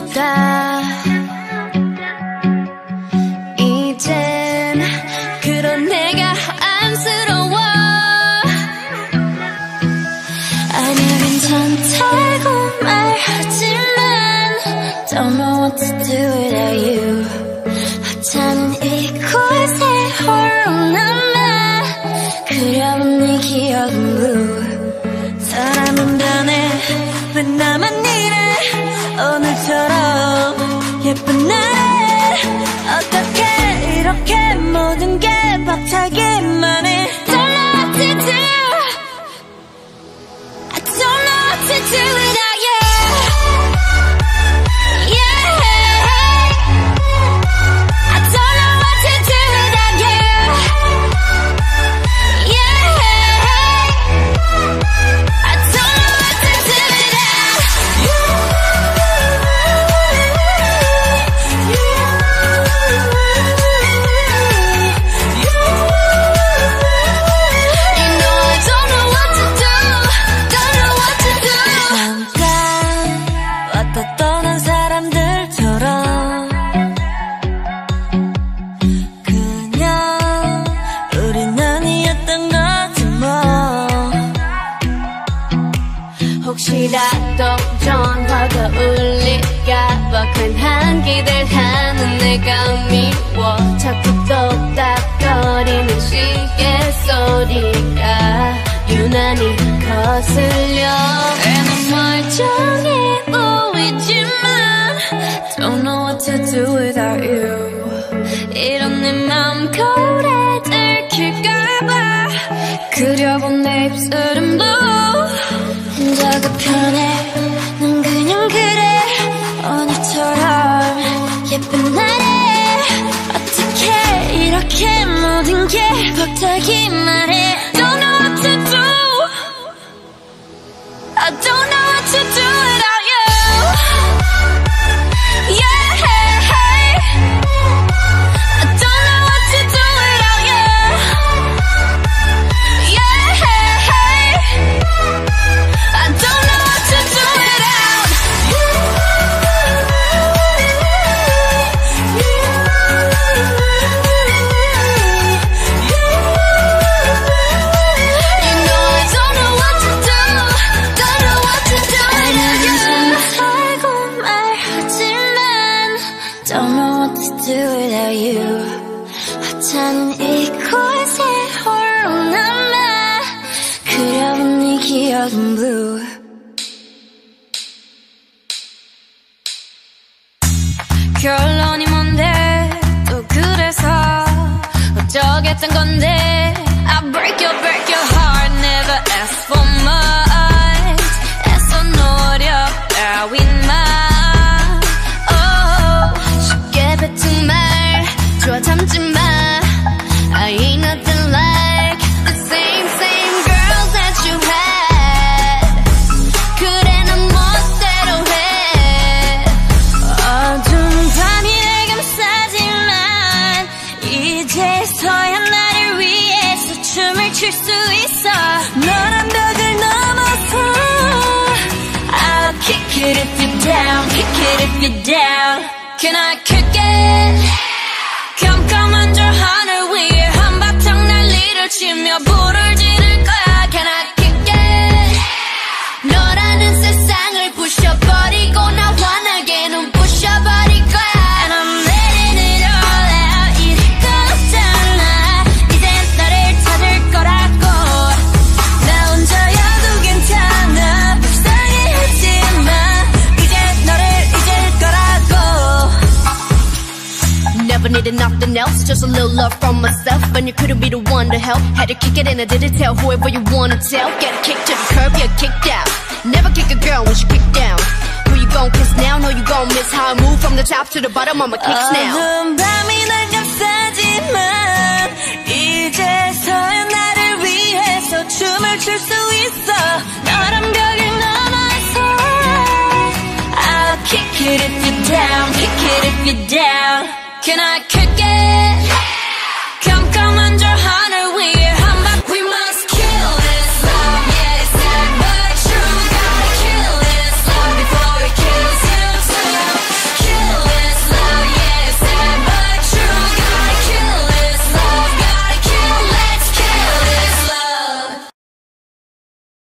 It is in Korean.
보다 이젠 그런 내가 안쓰러워. 아니야 괜찮다고 말하지만 Don't know what to do without you. 하찮은 이곳에 홀로 남아 그려본 네 기억은 blue. 사람은 변해. 왜 나만 예쁜 날에 어떻게 이렇게 모든 게 벅차기 혹시라도 전화가 울릴까봐 괜한 기대하는 내가 미워. 자꾸 똑딱거리는 시계 소리가 유난히 거슬려. 애는 멀쩡해 보이지만 Don't know what to do without you. 이런 내 맘 거울에 들킬까봐 그려본 내 혼자가 편해 난 그냥 그래 오늘처럼 예쁜 날에 어떻게 이렇게 모든 게 벅차기만 해 Don't know what to do I don't know what to do what to do without you. 하찮은 이곳에 홀로 남아 그려본 네 기억은 blue. 결론이 뭔데 또 그래서 어쩌겠단 건데 I break your break your heart never ask for much 서야 나를 위해서 춤을 출 수 있어 너란 벽을 넘어서 I'll kick it if you're down kick it if you're down Can I kick it 깜깜한 저 하늘 위에 한바탕 난리를 치며 불 needed nothing else, just a little love from myself. And you couldn't be the one to help. Had to kick it and I didn't tell whoever you wanna tell. Get a kick to the curb, you're kicked out. Never kick a girl when she kicked down. Who you gon' kiss now? Know you gon' miss how I move from the top to the bottom. I'ma kicks now. 어두운 밤이 날 감싸지만 이제서야 나를 위해서 춤을 출 수 있어. 너란 벽을 넘어서 I'll kick it if you're down, kick it if you're down. Can I kick it?